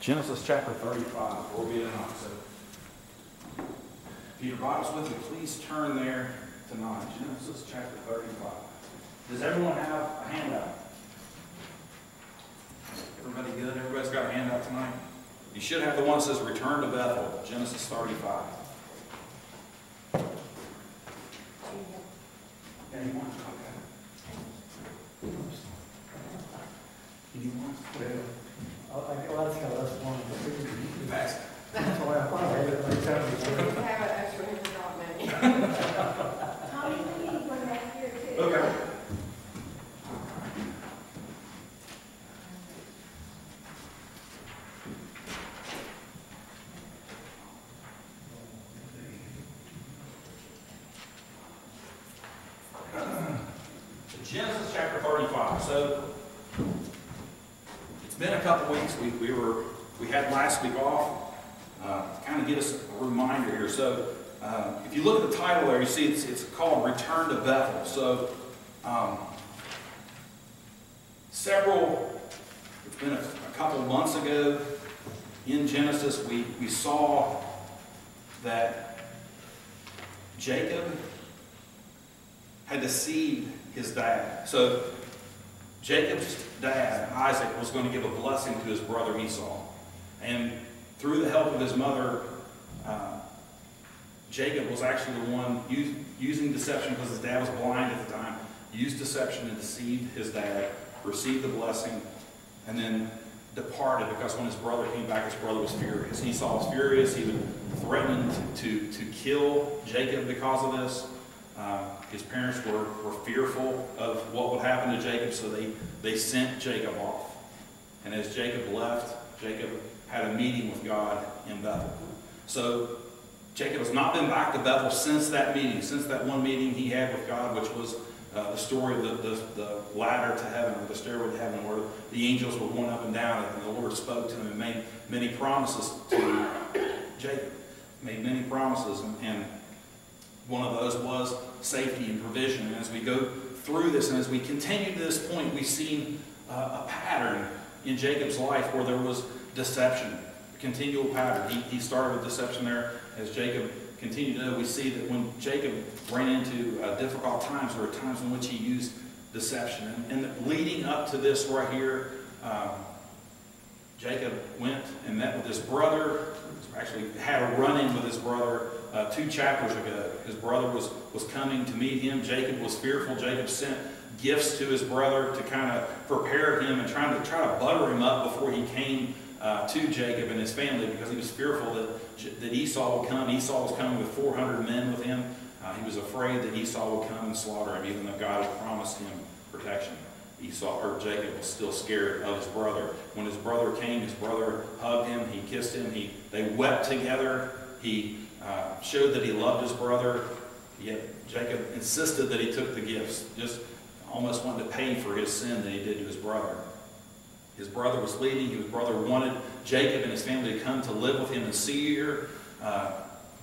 Genesis chapter 35, we'll be tonight. So, if your Bible's with you, please turn there tonight. Genesis chapter 35. Does everyone have a handout? Everybody good? Everybody's got a handout tonight? You should have the one that says Return to Bethel, Genesis 35. Anyone? Okay. Anyone? I'll, I get lots of us one, but we can, Pass. that's why I thought I had it like that. We have an extra hundred not many. Tommy, we need one back here too. Okay. Genesis chapter 35. So it's been a couple weeks. We, we were we had last week off. Uh, to kind of get us a reminder here. So uh, if you look at the title there, you see it's, it's called Return to Bethel. So um, several, it's been a, a couple months ago in Genesis, we, we saw that Jacob had deceived his dad. So Jacob's dad, Isaac, was going to give a blessing to his brother Esau. And through the help of his mother, uh, Jacob was actually the one use, using deception because his dad was blind at the time, used deception and deceived his dad, received the blessing, and then departed because when his brother came back, his brother was furious. Esau was furious. He threatened to, to kill Jacob because of this. Uh, his parents were, were fearful of what would happen to Jacob, so they, they sent Jacob off. And as Jacob left, Jacob had a meeting with God in Bethel. So Jacob has not been back to Bethel since that meeting, since that one meeting he had with God, which was uh, the story of the, the, the, ladder to heaven, or the stairway to heaven, where the angels were going up and down, and the Lord spoke to him and made many promises to Jacob. Made many promises, and, and one of those was safety and provision. And as we go through this, and as we continue to this point, we've seen uh, a pattern in Jacob's life where there was deception, a continual pattern. He, he started with deception there. As Jacob continued to, we see that when Jacob ran into uh, difficult times, there were times in which he used deception. And, and leading up to this right here, um, Jacob went and met with his brother, actually had a run-in with his brother uh, two chapters ago. His brother was, was coming to meet him. Jacob was fearful. Jacob sent gifts to his brother to kind of prepare him and trying to try to butter him up before he came uh, to Jacob and his family because he was fearful that, that Esau would come. Esau was coming with 400 men with him. Uh, he was afraid that Esau would come and slaughter him, even though God had promised him protection. Esau or Jacob was still scared of his brother. When his brother came, his brother hugged him, he kissed him, he they wept together. He uh, showed that he loved his brother. Yet Jacob insisted that he took the gifts, just almost wanted to pay for his sin that he did to his brother. His brother was leaving. His brother wanted Jacob and his family to come to live with him in Seir. Uh,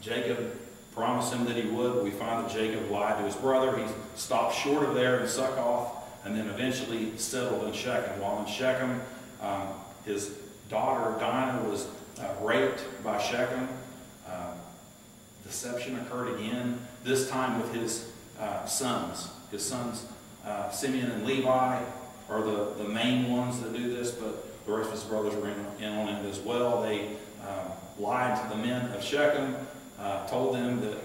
Jacob promised him that he would. We find that Jacob lied to his brother. He stopped short of there in Succoth and then eventually settled in Shechem. While in Shechem, um, his daughter Dinah was uh, raped by Shechem. Uh, deception occurred again, this time with his uh, sons. His sons, uh, Simeon and Levi, are the, the main ones that do this, but the rest of his brothers were in, in on it as well. They uh, lied to the men of Shechem, uh, told them that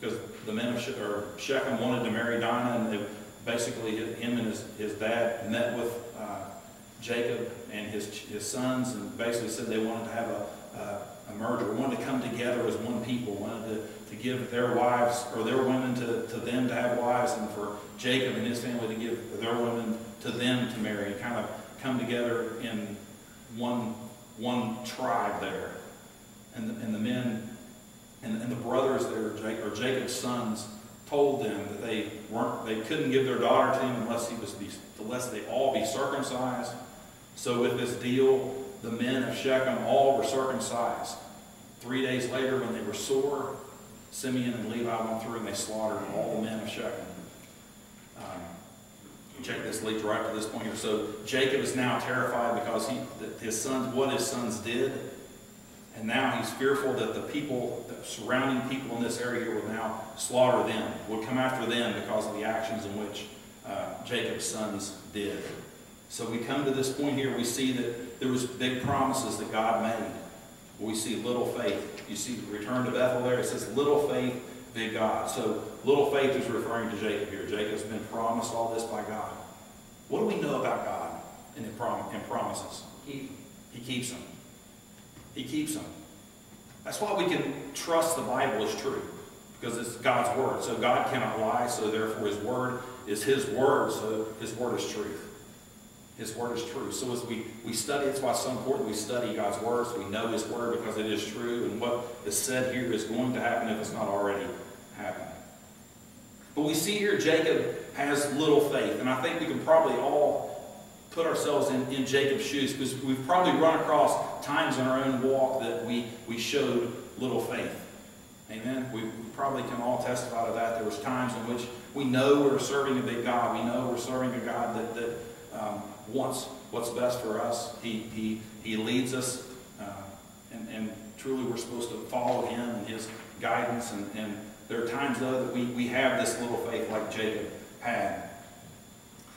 because the men of she Shechem wanted to marry Dinah, and they basically him and his, his dad met with uh, Jacob and his his sons, and basically said they wanted to have a, a, a merger, wanted to come together as one people, wanted to give their wives or their women to, to them to have wives, and for Jacob and his family to give their women to them to marry, and kind of come together in one one tribe there, and the, and the men and, and the brothers there, or Jacob's sons, told them that they weren't, they couldn't give their daughter to him unless he was be, unless they all be circumcised. So with this deal, the men of Shechem all were circumcised. Three days later, when they were sore, Simeon and Levi went through and they slaughtered all the men of Shechem. Um, check this leads right to this point here. So Jacob is now terrified because he, his sons, what his sons did. And now he's fearful that the people, the surrounding people in this area will now slaughter them, will come after them because of the actions in which uh, Jacob's sons did. So we come to this point here, we see that there was big promises that God made. We see little faith. You see return to Bethel there, it says little faith, big God. So little faith is referring to Jacob here. Jacob's been promised all this by God. What do we know about God and prom- promises? He keeps them. He keeps them. That's why we can trust the Bible is true, because it's God's word. So God cannot lie, so therefore his word is his word, so his word is truth. His word is true. So as we, we study, that's why it's so important we study God's word, so we know his word because it is true, and what is said here is going to happen if it's not already happening. But we see here Jacob has little faith, and I think we can probably all put ourselves in, in Jacob's shoes because we've probably run across times in our own walk that we, we showed little faith. Amen. We, we probably can all testify to that. There was times in which we know we're serving a big God. We know we're serving a God that, that um, wants what's best for us. He, he, he leads us, uh, and, and truly we're supposed to follow Him and His guidance. And, and there are times, though, that we, we have this little faith like Jacob had.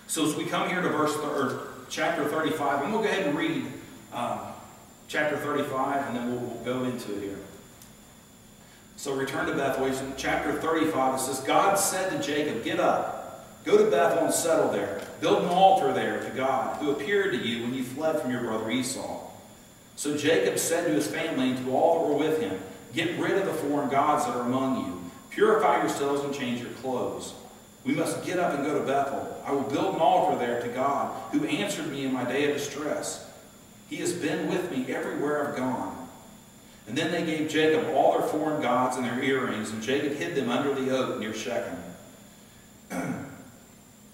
So as we come here to verse or chapter 35, I'm going to go ahead and read um, chapter 35, and then we'll, we'll, go into it here. So return to Bethel. Chapter 35, it says, God said to Jacob, Get up, go to Bethel and settle there. Build an altar there to God, who appeared to you when you fled from your brother Esau. So Jacob said to his family and to all that were with him, Get rid of the foreign gods that are among you. Purify yourselves and change your clothes. We must get up and go to Bethel. I will build an altar there to God, who answered me in my day of distress. He has been with me everywhere I've gone. And then they gave Jacob all their foreign gods and their earrings, and Jacob hid them under the oak near Shechem.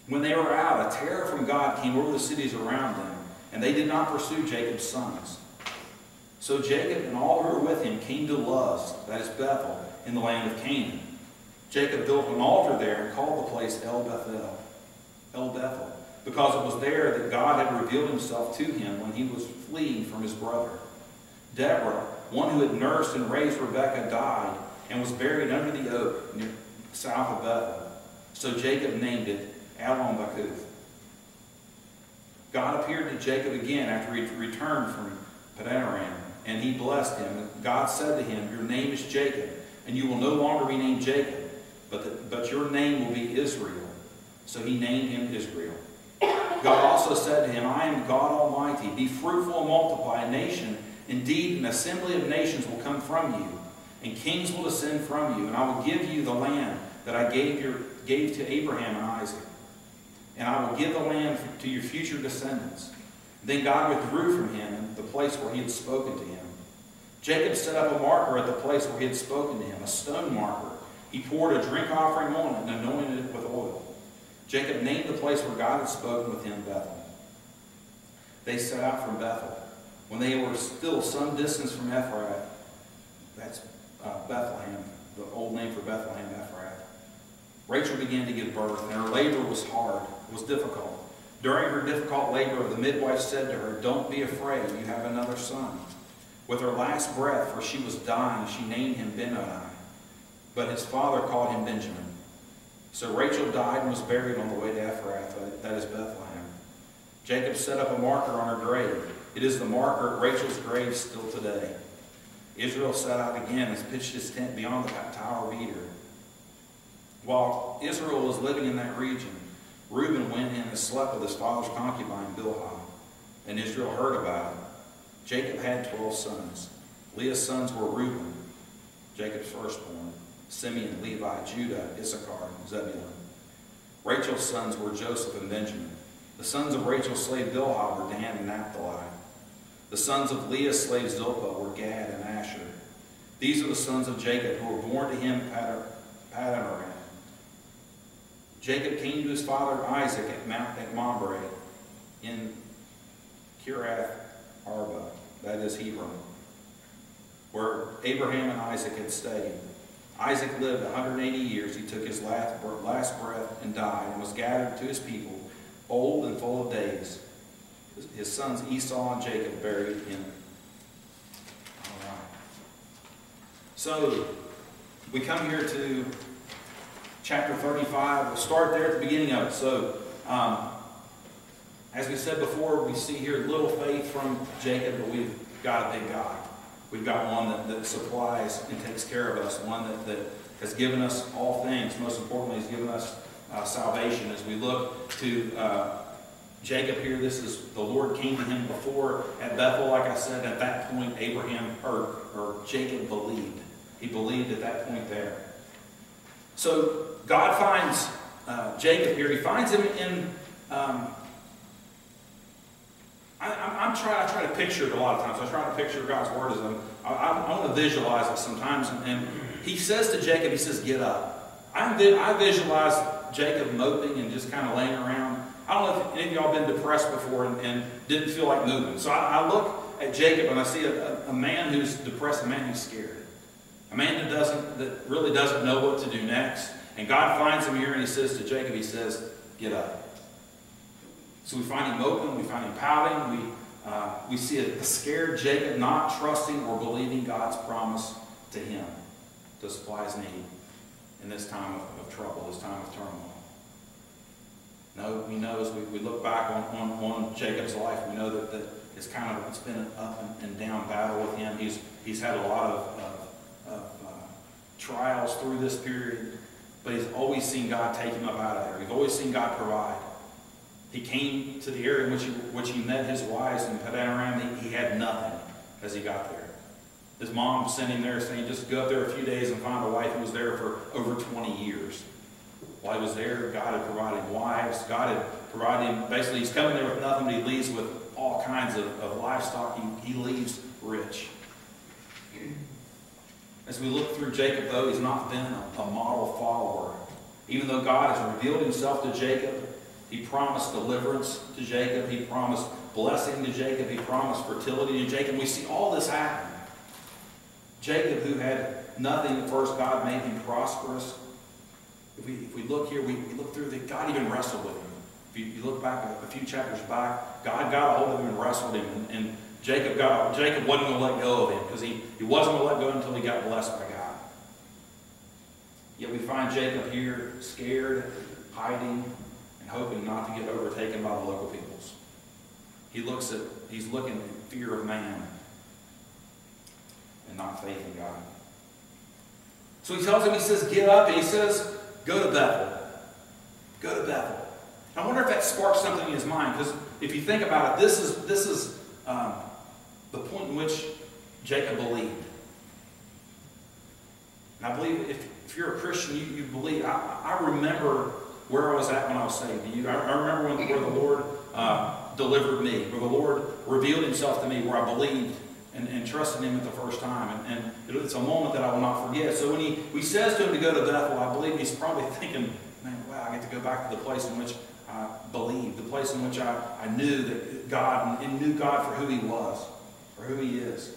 when they were out, a terror from God came over the cities around them, and they did not pursue Jacob's sons. So Jacob and all who were with him came to Luz, that is Bethel, in the land of Canaan. Jacob built an altar there and called the place El Bethel, El Bethel, because it was there that God had revealed himself to him when he was fleeing from his brother. Deborah, one who had nursed and raised Rebekah, died and was buried under the oak near south of Bethel. So Jacob named it Allon Bachuth. God appeared to Jacob again after he returned from Padanaram, and he blessed him. God said to him, Your name is Jacob, and you will no longer be named Jacob but, the, but your name will be Israel. So he named him Israel. God also said to him, I am God Almighty. Be fruitful and multiply. A nation, indeed, an assembly of nations will come from you, and kings will descend from you. And I will give you the land that I gave, your, gave to Abraham and Isaac. And I will give the land to your future descendants. Then God withdrew from him the place where he had spoken to him. Jacob set up a marker at the place where he had spoken to him, a stone marker he poured a drink offering on it and anointed it with oil. Jacob named the place where God had spoken with him Bethel. They set out from Bethel. When they were still some distance from Ephrath, that's uh, Bethlehem, the old name for Bethlehem, Ephrath, Rachel began to give birth, and her labor was hard, was difficult. During her difficult labor, the midwife said to her, Don't be afraid, you have another son. With her last breath, for she was dying, she named him Benoni but his father called him Benjamin. So Rachel died and was buried on the way to Ephrath, uh, that is Bethlehem. Jacob set up a marker on her grave. It is the marker at Rachel's grave still today. Israel set out again and pitched his tent beyond the Tower of Eder. While Israel was living in that region, Reuben went in and slept with his father's concubine, Bilhah, and Israel heard about it. Jacob had twelve sons. Leah's sons were Reuben, Jacob's firstborn, Simeon, Levi, Judah, Issachar, and Zebulun. Rachel's sons were Joseph and Benjamin. The sons of Rachel's slave Bilhah were Dan and Naphtali. The sons of Leah's slave Zilpah were Gad and Asher. These are the sons of Jacob who were born to him. Jacob came to his father Isaac at Mount at Mamre in Kiriath Arba, that is Hebron, where Abraham and Isaac had stayed. Isaac lived 180 years. He took his last, last breath and died and was gathered to his people old and full of days. His- His sons Esau and Jacob buried him. All right. So, we come here to chapter 35. We'll start there at the beginning of it. So, um, as we said before, we see here little faith from Jacob, but we've got a big God. We've got one that, that supplies and takes care of us, one that, that has given us all things. Most importantly, has given us uh, salvation. As we look to uh, Jacob here, this is the Lord came to him before at Bethel, like I said. At that point, Abraham or, or Jacob believed. He believed at that point there. So God finds uh, Jacob here. He finds him in. Um, I, I'm, I'm trying. I try to picture it a lot of times. I try to picture God's word as I'm, I, I, I want to visualize it sometimes. And, and He says to Jacob, He says, "Get up." I, I visualize Jacob moping and just kind of laying around. I don't know if any of y'all been depressed before and, and didn't feel like moving. So I, I look at Jacob and I see a, a, a man who's depressed, a man who's scared. A man that doesn't, that really doesn't know what to do next. And God finds him here and he says to Jacob, he says, get up. So we find him moping, we find him pouting, we, uh, we see a, a scared Jacob not trusting or believing God's promise to him to supply his need in this time of, of trouble, this time of turmoil. No, we know as we, we look back on, on, on Jacob's life, we know that, that it's kind of, it's been an up and, down battle with him. He's, he's had a lot of uh, trials through this period, but he's always seen God take him up out of there. He's always seen God provide. He came to the area in which he, which he met his wives in Padanaram. He, he had nothing as he got there. His mom sent him there saying, just go up there a few days and find a wife who was there for over 20 years. While he was there, God had provided wives. God had provided him, basically, he's coming there with nothing, but he leaves with all kinds of, of livestock. He, he leaves rich. As we look through Jacob, though, he's not been a, a model follower. Even though God has revealed himself to Jacob, he promised deliverance to Jacob, he promised blessing to Jacob, he promised fertility to Jacob. We see all this happen. Jacob, who had nothing at first, God made him prosperous. If we, if we look here, we, we look through that God even wrestled with him. If you, you look back a, a few chapters back, God got a hold of him and wrestled him. And, and Jacob got Jacob wasn't going to let go of him because he, he wasn't going to let go until he got blessed by God. Yet we find Jacob here scared, hiding, and hoping not to get overtaken by the local peoples. He looks at, he's looking in fear of man and not faith in God. So he tells him, he says, get up, and he says, go to Bethel. Go to Bethel. I wonder if that sparks something in his mind, because if you think about it, this is, this is um, the point in which Jacob believed. And I believe if, if you're a Christian, you, you believe. I, I remember where I was at when I was saved. You, I, I remember when, where the Lord uh, delivered me, where the Lord revealed himself to me, where I believed and, and trusted him at the first time. And, and it's a moment that I will not forget. So when he, he says to him to go to Bethel, I believe he's probably thinking, man, wow, I get to go back to the place in which I believed, the place in which I, I knew that God and knew God for who he was, for who he is.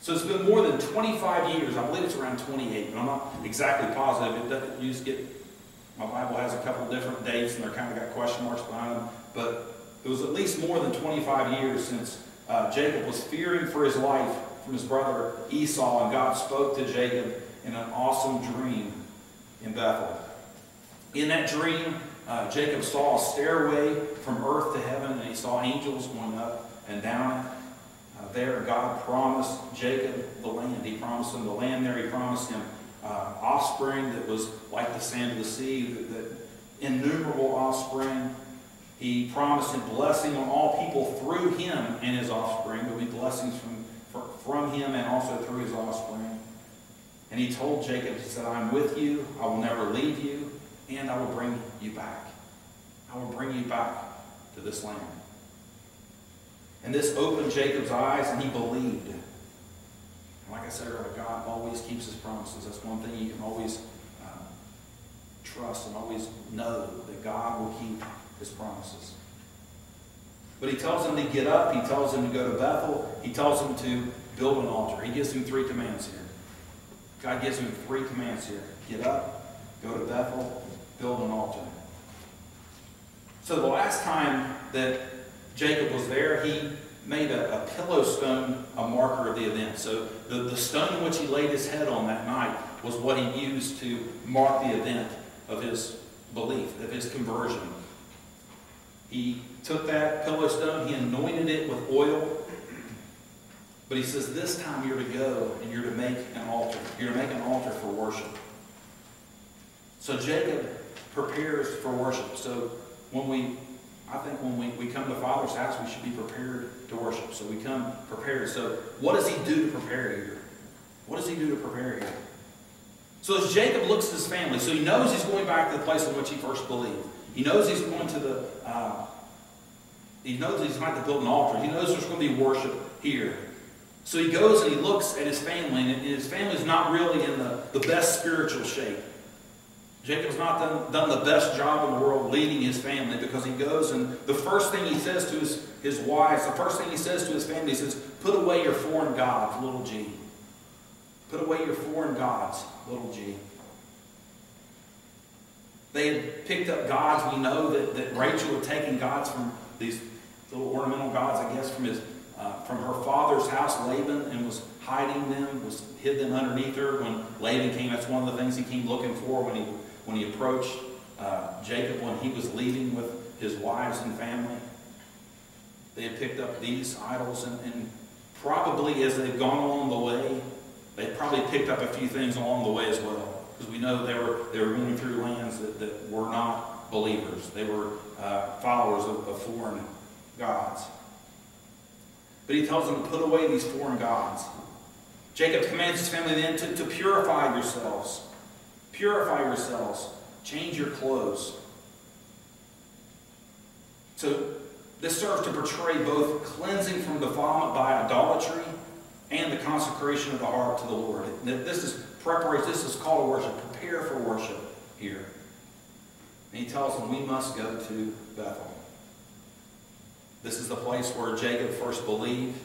So it's been more than 25 years. I believe it's around 28, but I'm not exactly positive. It doesn't, you just get, my Bible has a couple different dates and they're kind of got question marks behind them. But it was at least more than 25 years since uh, Jacob was fearing for his life from his brother Esau, and God spoke to Jacob in an awesome dream in Bethel. In that dream, uh, Jacob saw a stairway from earth to heaven, and he saw angels going up and down. Uh, there, God promised Jacob the land. He promised him the land there. He promised him uh, offspring that was like the sand of the sea, that, that innumerable offspring. He promised him blessing on all people through him and his offspring. There would be blessings from, from him and also through his offspring. And he told Jacob, he said, I'm with you. I will never leave you, and I will bring you back. I will bring you back to this land. And this opened Jacob's eyes, and he believed. And like I said earlier, God always keeps his promises. That's one thing you can always uh, trust and always know that God will keep his promises. But he tells him to get up. He tells him to go to Bethel. He tells him to build an altar. He gives him three commands here. God gives him three commands here. Get up, go to Bethel, build an altar. So the last time that Jacob was there, he made a, a pillow stone a marker of the event. So the, the stone which he laid his head on that night was what he used to mark the event of his belief, of his conversion. He took that pillow stone, he anointed it with oil, but he says, this time you're to go and you're to make an altar. You're to make an altar for worship. So Jacob prepares for worship. So when we, I think when we, we come to Father's house, we should be prepared to worship. So we come prepared. So what does he do to prepare here? What does he do to prepare here? So as Jacob looks at his family, so he knows he's going back to the place in which he first believed. He knows he's going to the, uh, he knows he's going to build an altar. He knows there's going to be worship here. So he goes and he looks at his family, and his family's not really in the, the best spiritual shape. Jacob's not done, done the best job in the world leading his family because he goes and the first thing he says to his, his wives, the first thing he says to his family, he says, Put away your foreign gods, little g. Put away your foreign gods, little g. They had picked up gods. We know that, that Rachel had taken gods from these little ornamental gods, I guess, from his uh, from her father's house, Laban, and was hiding them, was hid them underneath her. When Laban came, that's one of the things he came looking for when he when he approached uh, Jacob when he was leaving with his wives and family. They had picked up these idols, and, and probably as they've gone along the way, they probably picked up a few things along the way as well. Because we know they were, they were moving through lands that, that were not believers. They were uh, followers of, of foreign gods. But he tells them to put away these foreign gods. Jacob commands his family then to, to purify yourselves. Purify yourselves. Change your clothes. So this serves to portray both cleansing from defilement by idolatry and the consecration of the heart to the Lord. This is preparation. This is call to worship. Prepare for worship here. And he tells them we must go to Bethel. This is the place where Jacob first believed.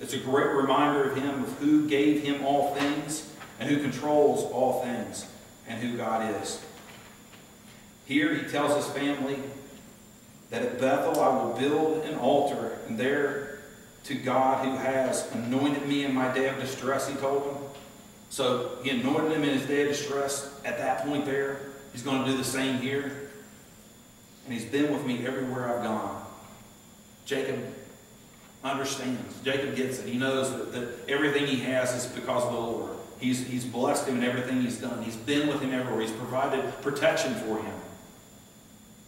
It's a great reminder of him of who gave him all things and who controls all things and who God is. Here he tells his family that at Bethel I will build an altar, and there to God who has anointed me in my day of distress, he told them. So he anointed him in his day of distress at that point there. He's going to do the same here. And he's been with me everywhere I've gone. Jacob understands. Jacob gets it. He knows that, that everything he has is because of the Lord. He's, he's blessed him in everything he's done. He's been with him everywhere. He's provided protection for him.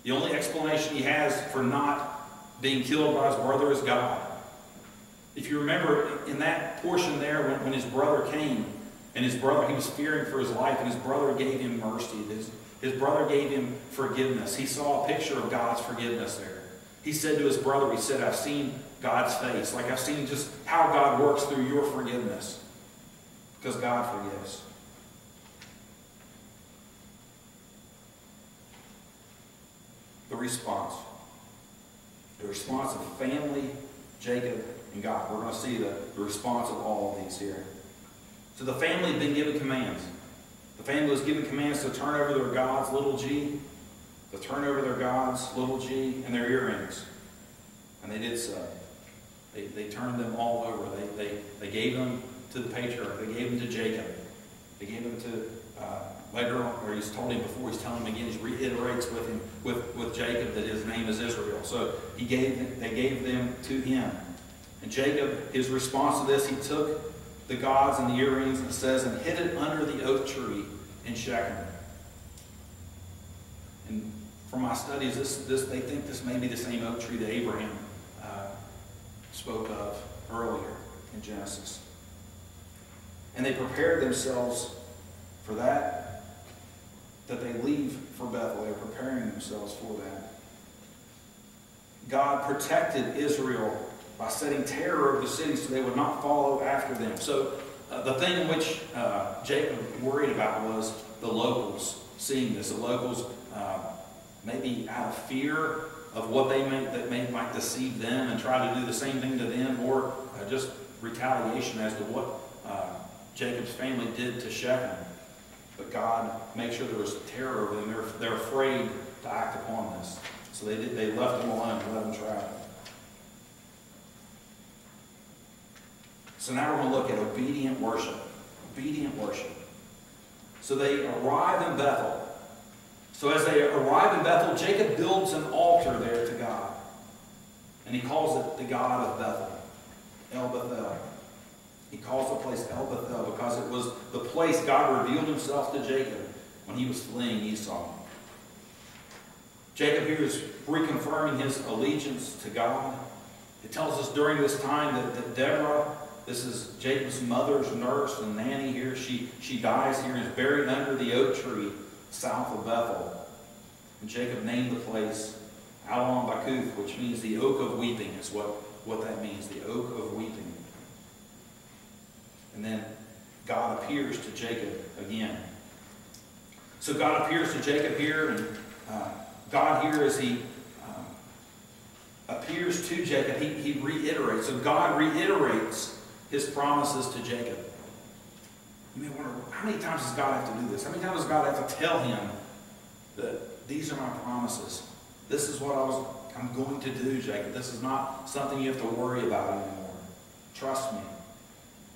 The only explanation he has for not being killed by his brother is God. If you remember in that portion there when, when his brother came, and his brother, he was fearing for his life, and his brother gave him mercy. His, his brother gave him forgiveness. He saw a picture of God's forgiveness there. He said to his brother, he said, I've seen God's face. Like I've seen just how God works through your forgiveness. Because God forgives. The response. The response of family, Jacob, and God. We're going to see the, the response of all of these here. So the family had been given commands. The family was given commands to turn over their gods, little g, to turn over their gods, little g, and their earrings. And they did so. They, they turned them all over. They, they, they gave them to the patriarch. They gave them to Jacob. They gave them to, uh, later on, or he's told him before, he's telling him again, he reiterates with him, with, with Jacob that his name is Israel. So he gave, them, they gave them to him. And Jacob, his response to this, he took the gods and the earrings, and says, and hid it under the oak tree in Shechem. And from my studies, this, this, they think this may be the same oak tree that Abraham uh, spoke of earlier in Genesis. And they prepared themselves for that, that they leave for Bethel. They're preparing themselves for that. God protected Israel by setting terror over the city so they would not follow after them. So uh, the thing which uh, Jacob worried about was the locals seeing this. The locals, uh, maybe out of fear of what they that may might deceive them and try to do the same thing to them, or uh, just retaliation as to what Jacob's family did to Shechem. But God makes sure there was terror over them. They're, they're afraid to act upon this. So they did, they left him alone and let him travel. So now we're going to look at obedient worship. Obedient worship. So they arrive in Bethel. So as they arrive in Bethel, Jacob builds an altar there to God. And he calls it the God of Bethel, El Bethel. He calls the place El Bethel because it was the place God revealed himself to Jacob when he was fleeing Esau. Jacob here is reconfirming his allegiance to God. It tells us during this time that, that Deborah, this is Jacob's mother's nurse and nanny here, she, she dies here and is buried under the oak tree south of Bethel. And Jacob named the place Alon Bakuth, which means the oak of weeping, is what, what that means, the oak of weeping. And then God appears to Jacob again. So God appears to Jacob here, and uh, God here, as he um, appears to Jacob, he, he reiterates. So God reiterates his promises to Jacob. You may wonder, how many times does God have to do this? How many times does God have to tell him that these are my promises? This is what I was, I'm going to do, Jacob. This is not something you have to worry about anymore. Trust me.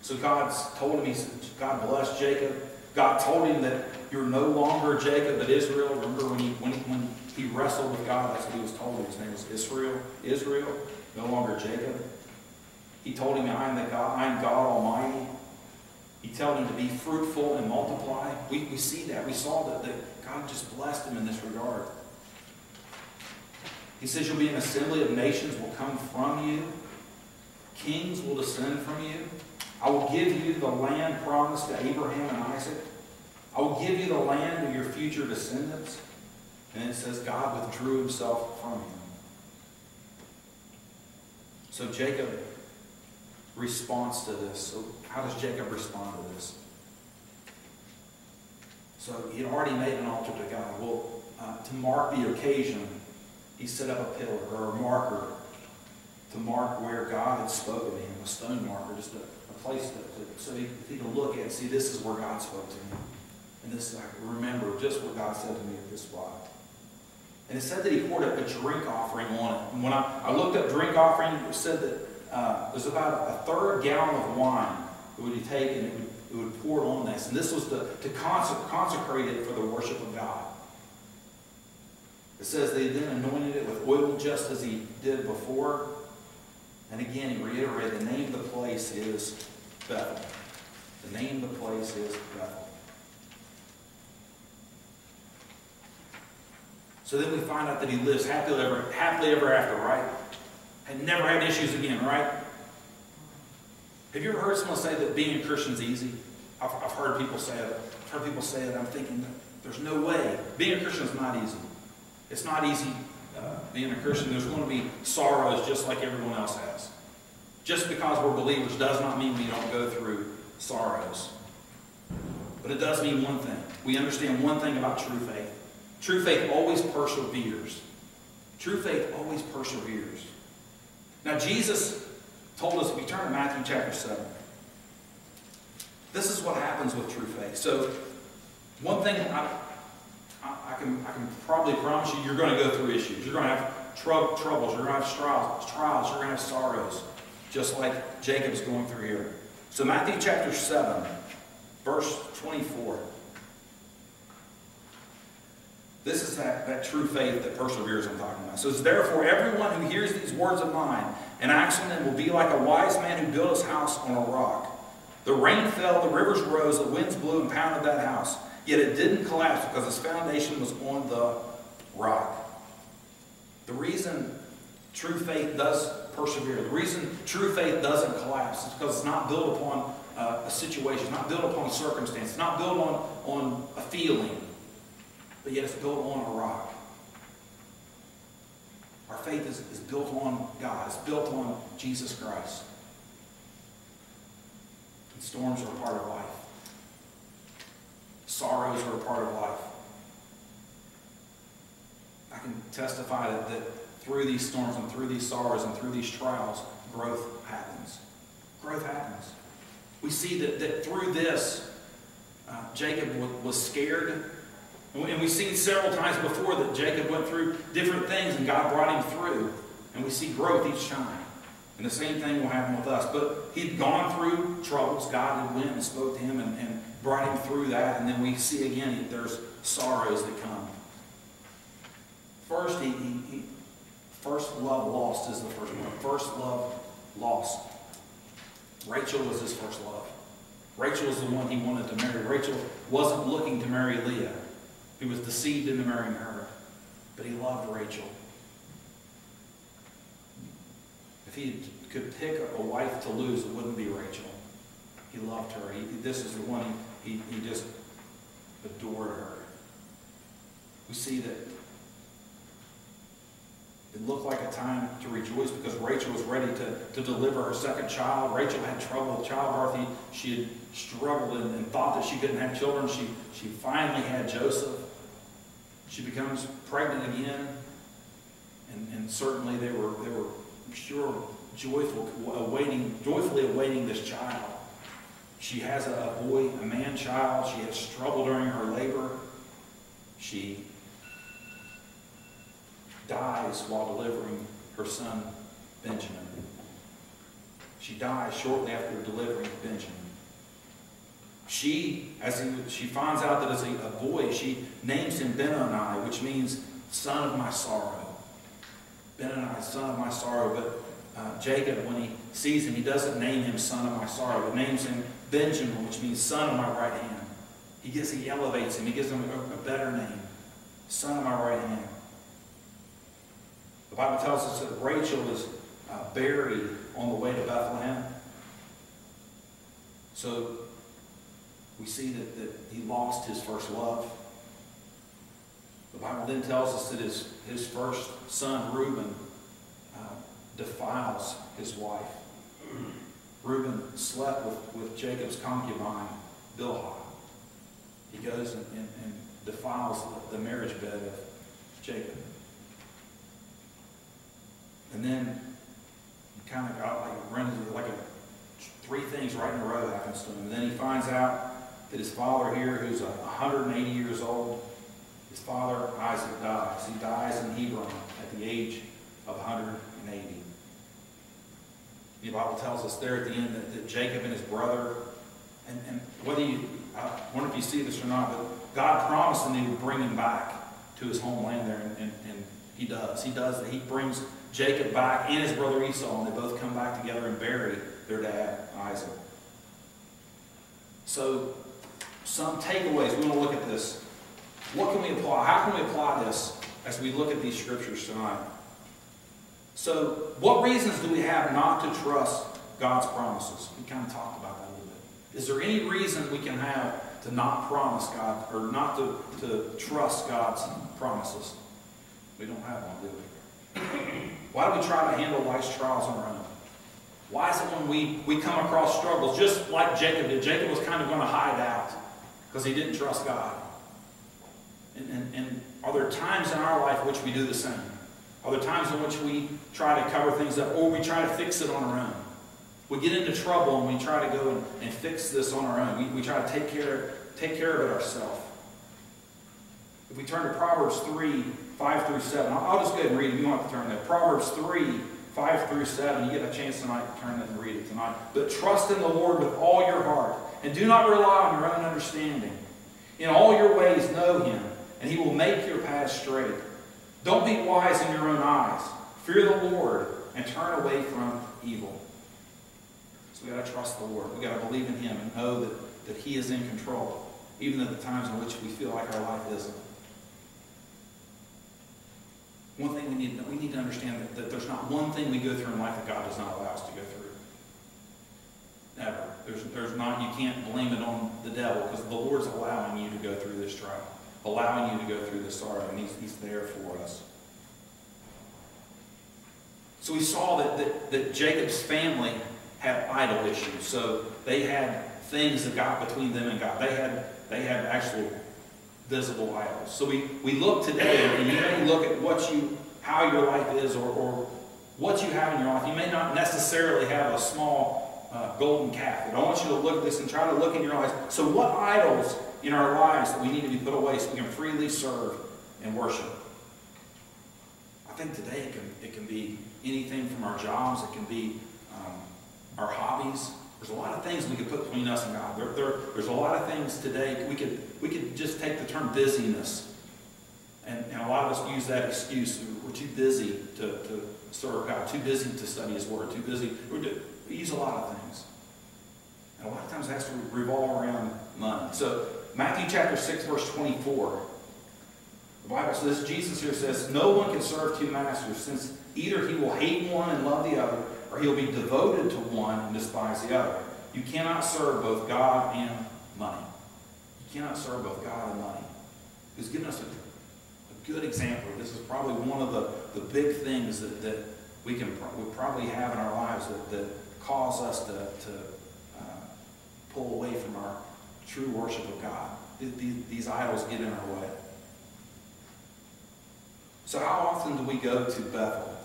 So God's told him, he said, God blessed Jacob. God told him that you're no longer Jacob, but Israel. Remember when he, when he, when he wrestled with God, that's what he was told. His name was Israel. Israel, no longer Jacob. He told him, I am the God, I am God Almighty. He told him to be fruitful and multiply. We, we see that. We saw that, that God just blessed him in this regard. He says, You'll be an assembly of nations will come from you. Kings will descend from you. I will give you the land promised to Abraham and Isaac. I will give you the land of your future descendants. And it says God withdrew himself from him. So Jacob responds to this. So how does Jacob respond to this? So he had already made an altar to God. Well, uh, to mark the occasion, he set up a pillar or a marker to mark where God had spoken to him, a stone marker, just a, place to, to, so he, he could look at and see this is where God spoke to him. And this is, I remember just what God said to me at this spot. And it said that he poured up a drink offering on it. And when I, I looked up drink offering, it said that uh, it was about a third gallon of wine that would be taken, it would, it would pour on this. And this was to, to consecrate it for the worship of God. It says they then anointed it with oil just as he did before. And again, he reiterated the name of the place is Bethel. The name of the place is Bethel. So then we find out that he lives happily ever, happily ever after, right? And never had issues again, right? Have you ever heard someone say that being a Christian is easy? I've, I've heard people say it. I've heard people say it. I'm thinking, there's no way. Being a Christian is not easy. It's not easy uh, being a Christian. There's going to be sorrows just like everyone else has. Just because we're believers does not mean we don't go through sorrows. But it does mean one thing. We understand one thing about true faith. True faith always perseveres. True faith always perseveres. Now, Jesus told us, if we turn to Matthew chapter 7, this is what happens with true faith. So, one thing I, I, I can, I can probably promise you, you're going to go through issues. You're going to have trou- troubles. You're going to have trials. You're going to have sorrows, just like Jacob's going through here. So, Matthew chapter 7, verse 24. This is that, that true faith that perseveres I'm talking about. So therefore everyone who hears these words of mine and acts on them will be like a wise man who built his house on a rock. The rain fell, the rivers rose, the winds blew and pounded that house. Yet it didn't collapse because its foundation was on the rock. The reason true faith does persevere, the reason true faith doesn't collapse is because it's not built upon uh, a situation, it's not built upon a circumstance, not built on, on a feeling but yet it's built on a rock. Our faith is, is built on God. It's built on Jesus Christ. And storms are a part of life. Sorrows are a part of life. I can testify that, that through these storms and through these sorrows and through these trials, growth happens. Growth happens. We see that, that through this, uh, Jacob was scared And we- and we've seen several times before that Jacob went through different things and God brought him through. And we see growth each time. And the same thing will happen with us. But he'd gone through troubles. God had went and spoke to him and, and brought him through that. And then we see again he- there's sorrows that come. First, he, he, he first love lost is the first one. First love lost. Rachel was his first love. Rachel was the one he wanted to marry. Rachel wasn't looking to marry Leah. He was deceived into marrying her. But he loved Rachel. If he could pick a wife to lose, it wouldn't be Rachel. He loved her. He, this is the one he, he, he just adored her. We see that it looked like a time to rejoice because Rachel was ready to, to deliver her second child. Rachel had trouble with childbirth. She had struggled and, and thought that she couldn't have children. She, she finally had Joseph. She becomes pregnant again. And, and certainly they were, they were sure joyful, awaiting, joyfully awaiting this child. She has a, boy, a man child. She has trouble during her labor. She dies while delivering her son Benjamin. She dies shortly after delivering Benjamin. She, as he, she finds out that as a, a boy, she names him Benoni, which means son of my sorrow. Benoni, son of my sorrow. But uh, Jacob, when he sees him, he doesn't name him son of my sorrow. He names him Benjamin, which means son of my right hand. He gets, he elevates him. He gives him a, a better name, son of my right hand. Bible tells us that Rachel was uh, buried on the way to Bethlehem. So we see that, that he lost his first love. The Bible then tells us that his, his first son, Reuben, uh, defiles his wife. Reuben slept with, with Jacob's concubine, Bilhah. He goes and, and, and defiles the marriage bed of Jacob. And then he kind of got like runs into like a, three things right in a row happens to him. And then he finds out that his father here, who's 180 years old, his father Isaac dies. He dies in Hebron at the age of 180. The Bible tells us there at the end that, that Jacob and his brother, and, and whether you, I wonder if you see this or not, but God promised him he would bring him back to his homeland there, and, and, and he does. He does that. He brings Jacob back and his brother Esau, and they both come back together and bury their dad, Isaac. So, some takeaways. We want to look at this. What can we apply? How can we apply this as we look at these scriptures tonight? So, what reasons do we have not to trust God's promises? We kind of talked about that a little bit. Is there any reason we can have to not promise God or not to, to trust God's promises? We don't have one, do we? Why do we try to handle life's trials on our own? Why is it when we, we come across struggles, just like Jacob did? Jacob was kind of going to hide out because he didn't trust God. And, and, and are there times in our life which we do the same? Are there times in which we try to cover things up or we try to fix it on our own? We get into trouble and we try to go and, and fix this on our own. We, we try to take care, take care of it ourselves. If we turn to Proverbs 3, 5 through 7, I'll, I'll just go ahead and read it. You have to turn there. Proverbs 3, 5 through 7. You get a chance tonight to turn it and read it tonight. But trust in the Lord with all your heart and do not rely on your own understanding. In all your ways know him, and he will make your paths straight. Don't be wise in your own eyes. Fear the Lord and turn away from evil. So we got to trust the Lord. We got to believe in him and know that, that he is in control, even at the times in which we feel like our life isn't. One thing we need, we need to understand that, that there's not one thing we go through in life that God does not allow us to go through. Never. There's, there's not, you can't blame it on the devil because the Lord's allowing you to go through this trial, allowing you to go through this sorrow, and He's, he's there for us. So we saw that, that, that Jacob's family had idol issues. So they had things that got between them and God. They had, they had actual visible idols. So we, we look today, and you may look at what you, how your life is, or, or what you have in your life. You may not necessarily have a small uh, golden calf. But I want you to look at this and try to look in your eyes. So, what idols in our lives that we need to be put away so we can freely serve and worship? I think today it can, it can be anything from our jobs, it can be um, our hobbies. There's a lot of things we could put between us and God. There, there, there's a lot of things today. We could, we could just take the term busyness. And, and a lot of us use that excuse. We're too busy to, to serve God, too busy to study His Word, too busy. We, we use a lot of things. And a lot of times it has to revolve around money. So, Matthew chapter 6, verse 24. The Bible says, Jesus here says, No one can serve two masters, since either he will hate one and love the other, or he'll be devoted to one and despise the other. You cannot serve both God and money. You cannot serve both God and money. He's given us a, a good example. This is probably one of the, the big things that, that we can we probably have in our lives that, that cause us to, to uh, pull away from our true worship of God. These, these idols get in our way. So how often do we go to Bethel?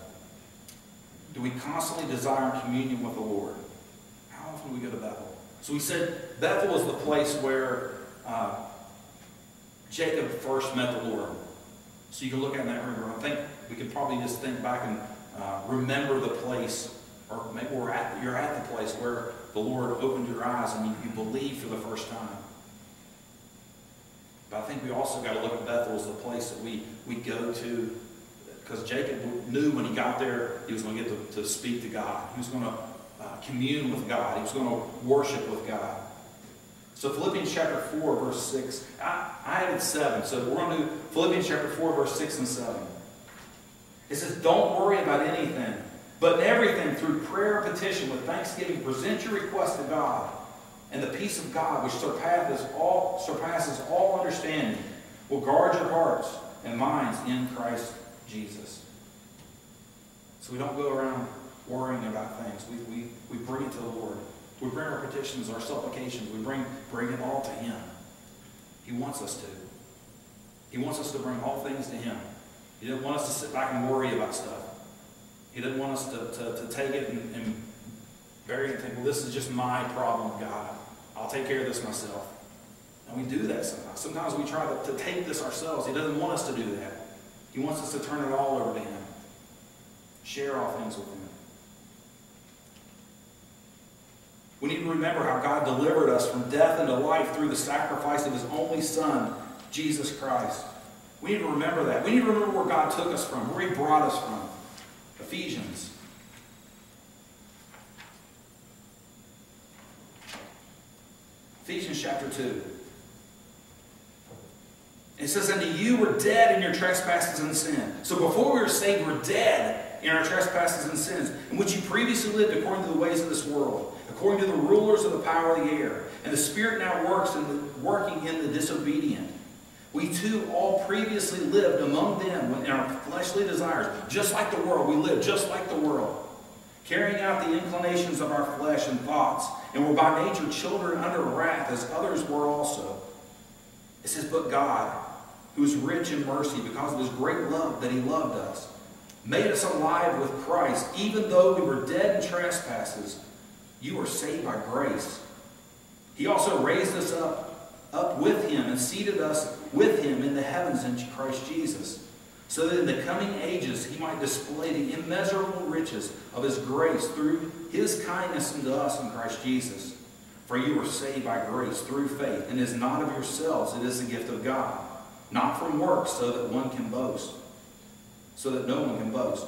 Do we constantly desire communion with the Lord? How often do we go to Bethel? So we said Bethel is the place where uh, Jacob first met the Lord. So you can look at that river. I think we can probably just think back and uh, remember the place, or maybe we're at, you're at the place where the Lord opened your eyes and you, you believe for the first time. But I think we also got to look at Bethel as the place that we, we go to because Jacob knew when he got there he was going to get to, speak to God. He was going to uh, commune with God. He was going to worship with God. So Philippians chapter 4, verse 6. I, I added 7. So we're going to do Philippians chapter 4, verse 6 and 7. It says, Don't worry about anything, but in everything, through prayer and petition, with thanksgiving, present your request to God. And the peace of God, which surpasses all, surpasses all understanding, will guard your hearts and minds in Christ Jesus. So we don't go around worrying about things. We, we, we bring it to the Lord. We bring our petitions, our supplications, we bring, bring it all to Him. He wants us to. He wants us to bring all things to Him. He doesn't want us to sit back and worry about stuff. He didn't want us to, to, to take it and, and bury it and think, well, this is just my problem, God. I'll take care of this myself. And we do that sometimes. Sometimes we try to, to take this ourselves. He doesn't want us to do that. He wants us to turn it all over to Him. Share all things with Him. We need to remember how God delivered us from death into life through the sacrifice of His only Son, Jesus Christ. We need to remember that. We need to remember where God took us from, where He brought us from. Ephesians. Ephesians chapter 2. It says, Unto you were dead in your trespasses and sin. So before we were saved, we we're dead in our trespasses and sins, in which you previously lived according to the ways of this world, according to the rulers of the power of the air. And the Spirit now works in the, working in the disobedient. We too all previously lived among them in our fleshly desires, just like the world. We lived just like the world, carrying out the inclinations of our flesh and thoughts, and were by nature children under wrath, as others were also. It says, But God, who is rich in mercy because of his great love that he loved us, made us alive with Christ, even though we were dead in trespasses. You are saved by grace. He also raised us up up with him and seated us with him in the heavens in Christ Jesus, so that in the coming ages he might display the immeasurable riches of his grace through his kindness unto us in Christ Jesus. For you are saved by grace through faith, and is not of yourselves, it is the gift of God, not from works, so that one can boast, so that no one can boast.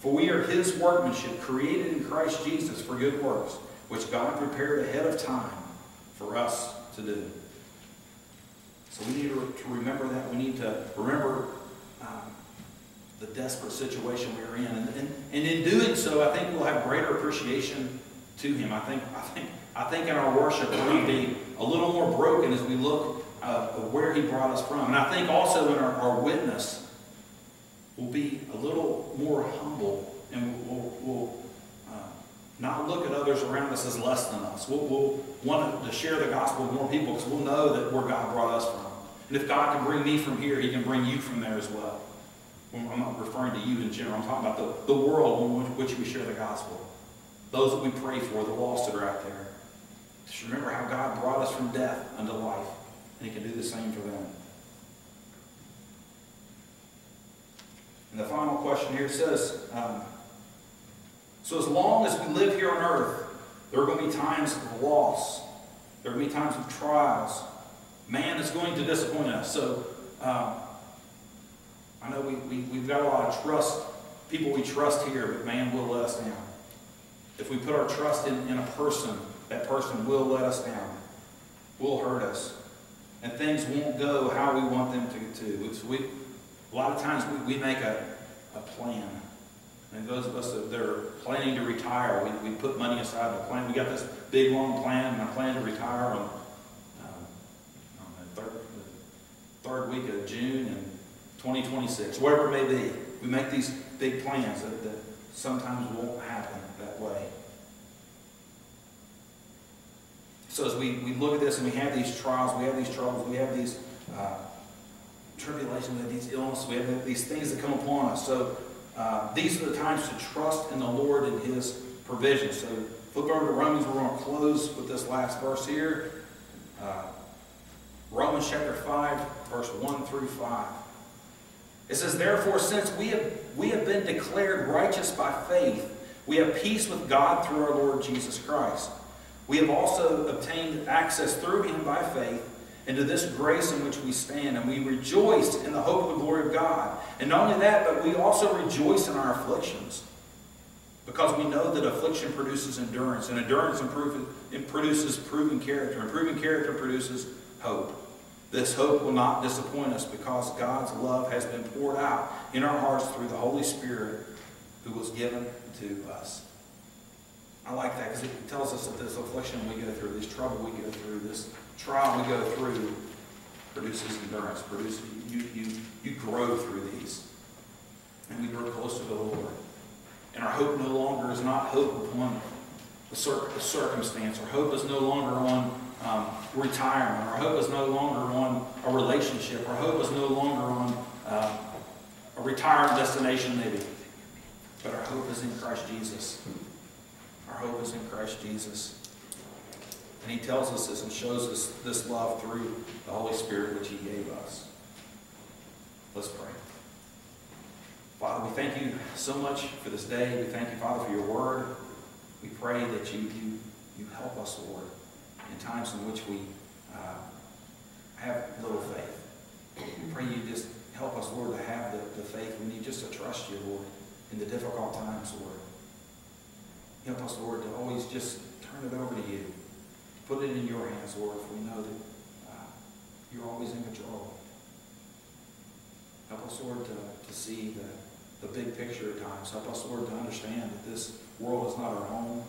For we are his workmanship, created in Christ Jesus for good works, which God prepared ahead of time for us to do. So we need to, remember that. We need to remember um, the desperate situation we are in. And, and, and in doing so, I think we'll have greater appreciation to Him. I think, I think, I think in our worship we'll be a little more broken as we look uh, where He brought us from. And I think also in our, our witness, we'll be a little more humble and we'll, we'll uh, not look at others around us as less than us. We'll, we'll want to share the gospel with more people because we'll know that where God brought us from. And if God can bring me from here, He can bring you from there as well. I'm not referring to you in general. I'm talking about the, the world in which we share the gospel. those that we pray for, the lost that are out there. Just remember how God brought us from death unto life, and He can do the same for them. And the final question here says, um, so as long as we live here on earth, there are going to be times of loss. There are going to be times of trials. Man is going to disappoint us. So um, I know we, we, we've got a lot of trust, people we trust here, but man will let us down. If we put our trust in, in a person, that person will let us down, will hurt us. And things won't go how we want them to. to. It's, we, a lot of times we, we make a, a plan. And those of us that are planning to retire, we, we put money aside to plan. We got this big long plan, and I plan to retire on, um, on the, third, the third week of June in 2026, whatever it may be. We make these big plans that, that sometimes won't happen that way. So as we, we look at this and we have these trials, we have these troubles, we have these uh, tribulations, we have these illnesses, we have these things that come upon us. So uh, these are the times to trust in the Lord and His provision. So flip over to Romans. We're going to close with this last verse here. Uh, Romans chapter 5, verse 1 through 5. It says, Therefore, since we have, we have been declared righteous by faith, we have peace with God through our Lord Jesus Christ. We have also obtained access through him by faith into this grace in which we stand, and we rejoice in the hope of the glory of God. And not only that, but we also rejoice in our afflictions, because we know that affliction produces endurance, and endurance improve, produces proven character, and proven character produces hope. This hope will not disappoint us because God's love has been poured out in our hearts through the Holy Spirit who was given to us. I like that because it tells us that this affliction we go through, this trouble we go through, this trial we go through produces endurance, produces you you you grow through these. And we grow closer to the Lord. And our hope no longer is not hope upon the, cir- the circumstance. Our hope is no longer on um, retirement. Our hope is no longer on a relationship. Our hope is no longer on uh, a retirement destination, maybe. But our hope is in Christ Jesus. Hope is in Christ Jesus. And he tells us this and shows us this love through the Holy Spirit which he gave us. Let's pray. Father, we thank you so much for this day. We thank you, Father, for your word. We pray that you, you, you help us, Lord, in times in which we uh, have little faith. We pray you just help us, Lord, to have the, the faith we need just to trust you, Lord, in the difficult times, Lord. Help us, Lord, to always just turn it over to you. Put it in your hands, Lord, if we know that uh, you're always in control. Help us, Lord, to, to see the, the big picture at times. Help us, Lord, to understand that this world is not our home.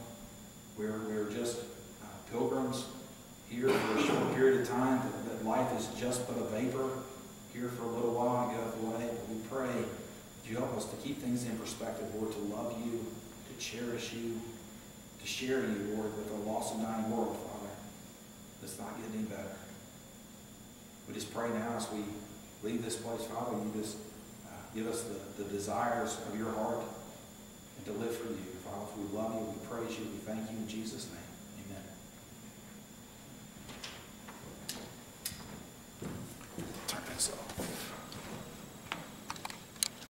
We're, we're just uh, pilgrims here for a short period of time, that, that life is just but a vapor here for a little while and goeth away. But we pray that you help us to keep things in perspective, Lord, to love you, cherish you, to share you, Lord, with our lost and dying world, Father. Let's not get any better. We just pray now as we leave this place, Father, you just uh, give us the, the desires of your heart and to live for you. Father, if we love you, we praise you, we thank you in Jesus' name. Amen. Turn this off.